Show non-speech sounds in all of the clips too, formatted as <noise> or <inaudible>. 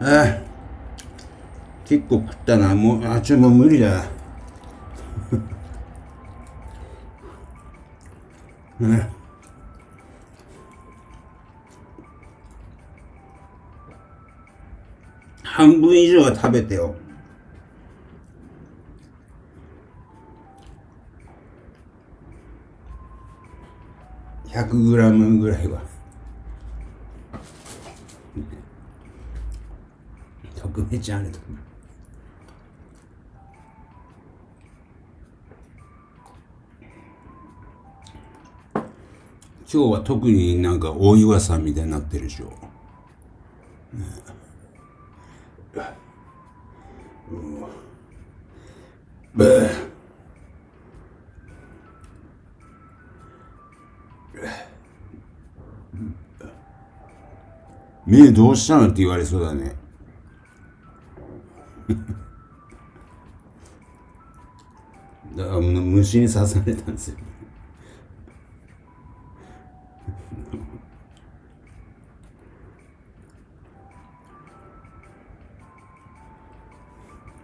あ結構食ったな。もうあちょもう無理だ。う <laughs> ん半分以上は食べてよ。100グラムぐらいは。あると今日は特になんか大岩さんみたいになってるでしょ、ねうん。目どうしたのって言われそうだね。だから虫に刺されたんですよ。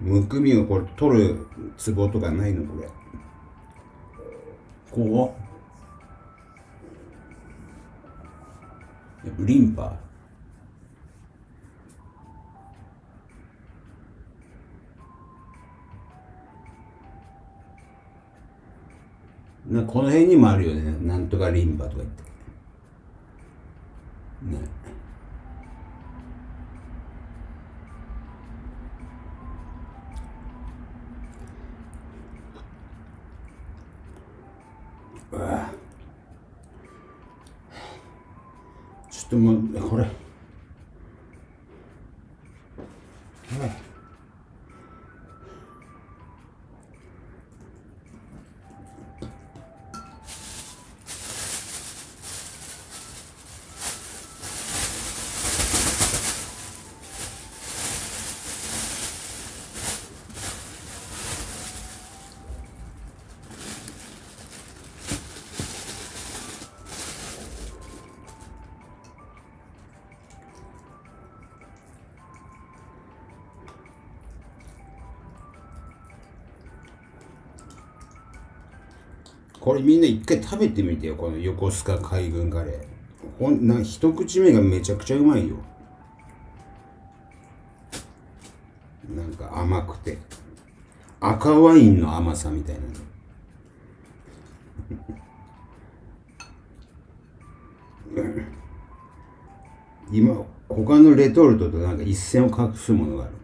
むくみをこれ取るツボとかないのこれ。こうリンパなこの辺にもあるよね。なんとかリンパとか言って。ね。ちょっともうこれ。これみんな一回食べてみてよ。この横須賀海軍カレー。ほんな一口目がめちゃくちゃうまいよ。なんか甘くて。赤ワインの甘さみたいなの。<laughs> 今他のレトルトとなんか一線を画すものがある。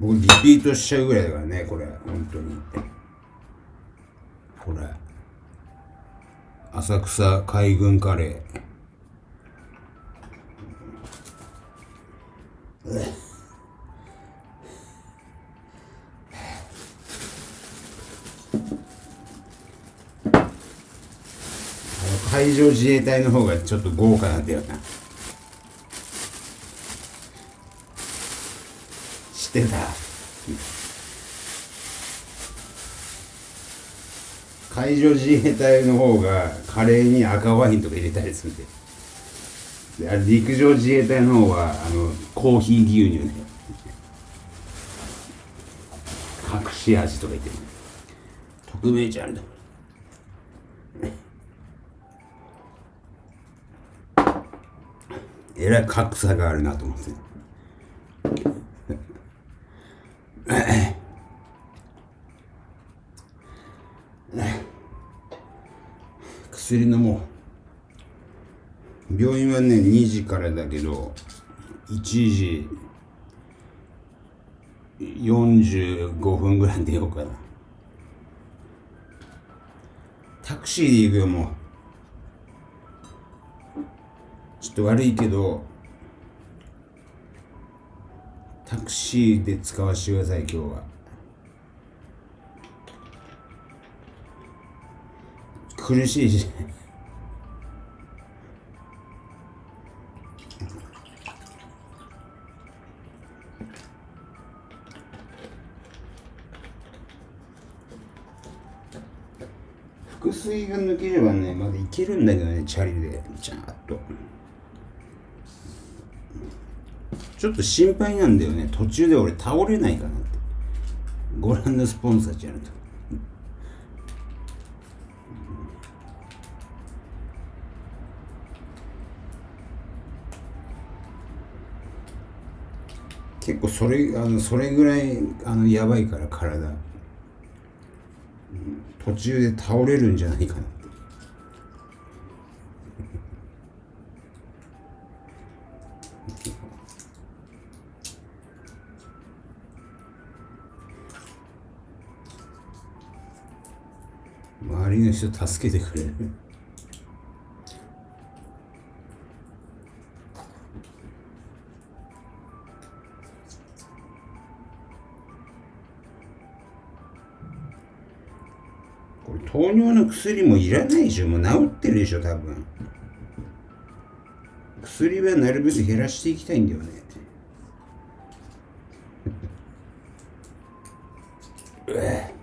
僕リピートしちゃうぐらいだからねこれ。本当に。これ。浅草海軍カレー。海上自衛隊の方がちょっと豪華なんだよなってた。海上自衛隊の方がカレーに赤ワインとか入れたりするんで。で陸上自衛隊の方はあのコーヒー牛乳ね。隠し味とか言ってる。特命ちゃんだ。えらい格差があるなと思って薬飲もう。病院はね2時からだけど1時45分ぐらい出ようかな。タクシーで行くよもう。ちょっと悪いけどタクシーで使わせてください今日は。苦しいし。腹水が抜ければねまだいけるんだけどねチャリでちゃーっと。ちょっと心配なんだよね。途中で俺倒れないかなって。ご覧のスポンサーちゃんと結構それあのそれぐらいあのやばいから体、途中で倒れるんじゃないかな。っ <laughs> て周りの人助けてくれる。糖尿の薬もいらないでしょ。もう治ってるでしょ多分。薬はなるべく減らしていきたいんだよね。うえ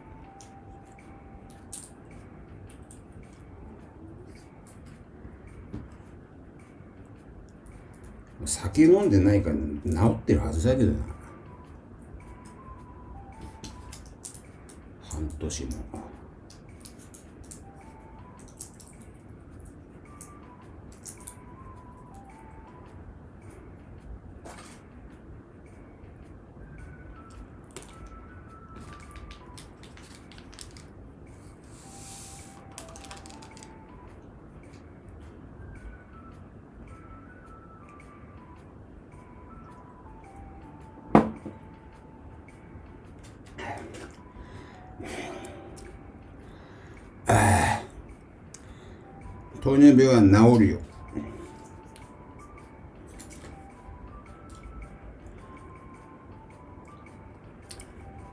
酒飲んでないから治ってるはずだけどな。半年も。糖尿病は治るよ。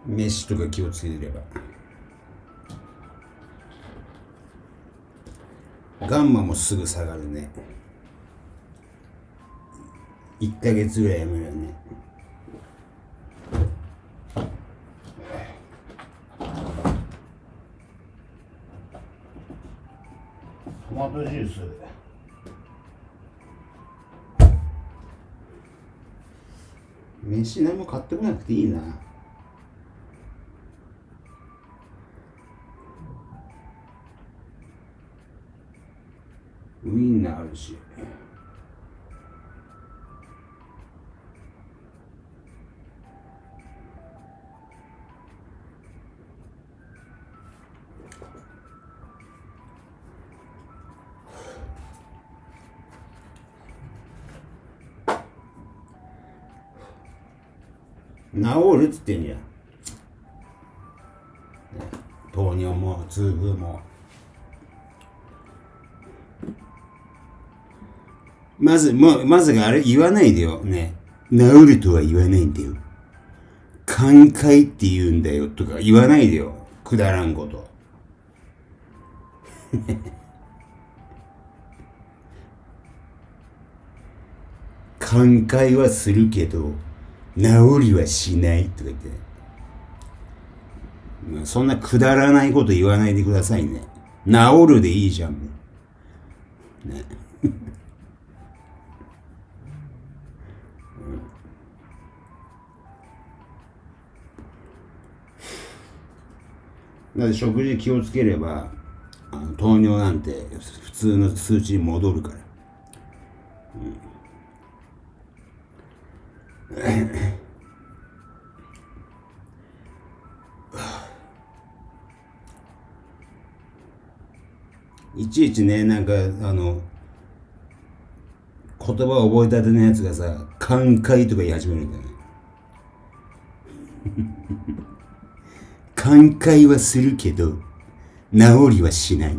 飯とか気をつけてれば。ガンマもすぐ下がるね。1ヶ月ぐらいやめるよね。マトジュース。飯何も買ってこなくていいな。ウインナーあるし。治るっつってんじゃん糖尿も痛風も。まずもまずがあれ言わないでよ。ね。治るとは言わないんだよ。寛解って言うんだよとか言わないでよ。くだらんこと。<laughs> 寛解はするけど治りはしないとか言って、そんなくだらないこと言わないでくださいね。治るでいいじゃん。ね。だって食事気をつければあの糖尿なんて普通の数値に戻るから。うんいちいちね、なんか、あの、言葉を覚えたてのやつがさ、寛解とか言い始めるんだよね。<laughs> 寛解はするけど、治りはしない。